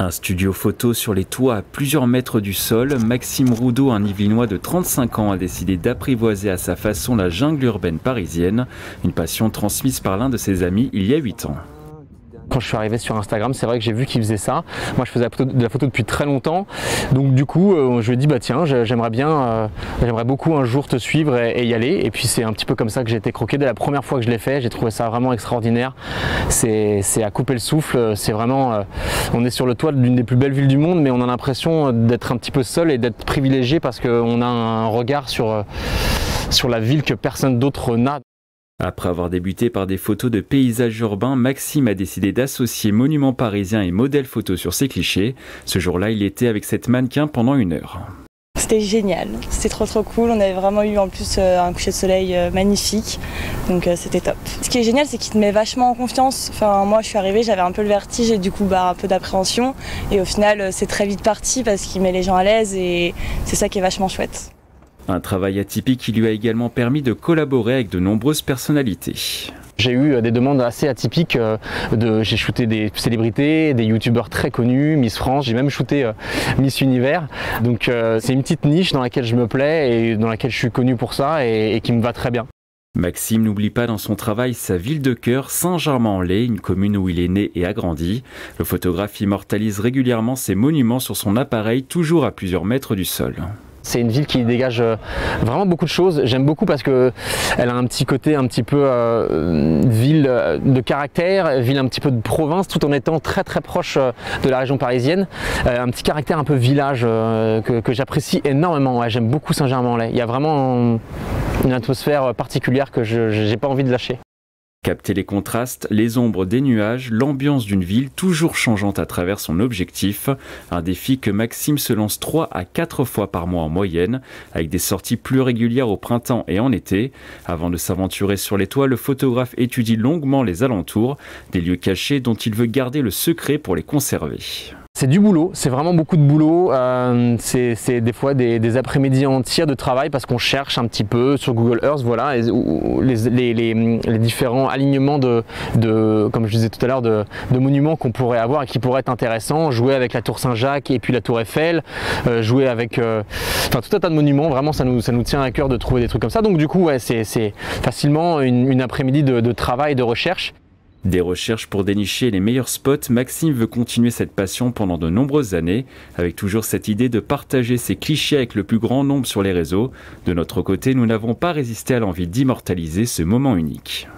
Un studio photo sur les toits à plusieurs mètres du sol, Maxime Roudot, un Yvelinois de 35 ans, a décidé d'apprivoiser à sa façon la jungle urbaine parisienne, une passion transmise par l'un de ses amis il y a 8 ans. Je suis arrivé sur Instagram, c'est vrai que j'ai vu qu'il faisait ça. Moi, je faisais de la photo depuis très longtemps. Donc, du coup, euh, je ai dit, bah tiens, j'aimerais bien, euh, j'aimerais beaucoup un jour te suivre et, y aller. Et puis, c'est un petit peu comme ça que j'ai été croqué. Dès la première fois que je l'ai fait, j'ai trouvé ça vraiment extraordinaire. C'est à couper le souffle. C'est vraiment, euh, on est sur le toit d'une des plus belles villes du monde, mais on a l'impression d'être un petit peu seul et d'être privilégié parce qu'on a un regard sur, sur la ville que personne d'autre n'a. Après avoir débuté par des photos de paysages urbains, Maxime a décidé d'associer monuments parisiens et modèles photos sur ses clichés. Ce jour-là, il était avec cette mannequin pendant une heure. C'était génial, c'était trop trop cool. On avait vraiment eu en plus euh, un coucher de soleil euh, magnifique, donc euh, c'était top. Ce qui est génial, c'est qu'il te met vachement en confiance. Enfin, moi, je suis arrivée, j'avais un peu le vertige et du coup, bah, un peu d'appréhension. Et au final, c'est très vite parti parce qu'il met les gens à l'aise et c'est ça qui est vachement chouette. Un travail atypique qui lui a également permis de collaborer avec de nombreuses personnalités. J'ai eu euh, des demandes assez atypiques. Euh, de, j'ai shooté des célébrités, des youtubeurs très connus, Miss France, j'ai même shooté euh, Miss Univers. Donc c'est une petite niche dans laquelle je me plais et dans laquelle je suis connu pour ça et, qui me va très bien. Maxime n'oublie pas dans son travail sa ville de cœur, Saint-Germain-en-Laye, une commune où il est né et a grandi. Le photographe immortalise régulièrement ses monuments sur son appareil, toujours à plusieurs mètres du sol. C'est une ville qui dégage euh, vraiment beaucoup de choses. J'aime beaucoup parce que elle a un petit côté un petit peu euh, ville euh, de caractère, ville un petit peu de province, tout en étant très très proche de la région parisienne. un petit caractère un peu village que, j'apprécie énormément. J'aime beaucoup Saint-Germain-en-Laye. Il y a vraiment une atmosphère particulière que je n'ai pas envie de lâcher. Capter les contrastes, les ombres des nuages, l'ambiance d'une ville toujours changeante à travers son objectif. Un défi que Maxime se lance 3 à 4 fois par mois en moyenne, avec des sorties plus régulières au printemps et en été. Avant de s'aventurer sur les toits, le photographe étudie longuement les alentours, des lieux cachés dont il veut garder le secret pour les conserver. C'est du boulot, c'est vraiment beaucoup de boulot. Euh, c'est des fois des, après-midi entiers de travail parce qu'on cherche un petit peu sur Google Earth, voilà, les, différents alignements de, comme je disais tout à l'heure, de, monuments qu'on pourrait avoir et qui pourraient être intéressants. Jouer avec la Tour Saint-Jacques et puis la Tour Eiffel, euh, jouer avec, euh, tout un tas de monuments. Vraiment, ça nous, tient à cœur de trouver des trucs comme ça. Donc du coup, c'est facilement une, après-midi de travail, de recherche. Des recherches pour dénicher les meilleurs spots, Maxime veut continuer cette passion pendant de nombreuses années, avec toujours cette idée de partager ses clichés avec le plus grand nombre sur les réseaux. De notre côté, nous n'avons pas résisté à l'envie d'immortaliser ce moment unique.